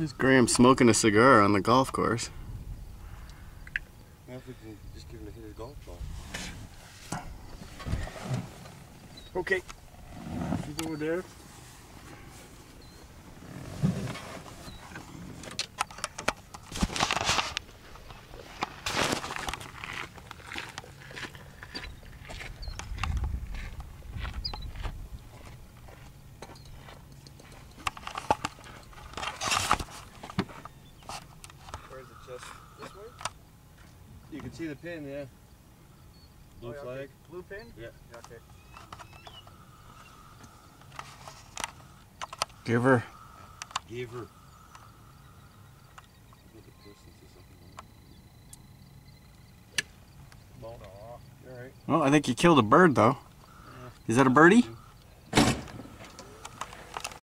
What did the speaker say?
There's Graham smoking a cigar on the golf course. Now if we can just give him a hit of golf ball. Okay. She's over there. Or is it just this way? You can see the pin, yeah. Blue Oh, yeah, flag. okay. Blue pin? Yeah. Okay. Give her. Give her. Look at this, this is something like- Ball. Aw. Alright. Well, I think you killed a bird though. Is that a birdie?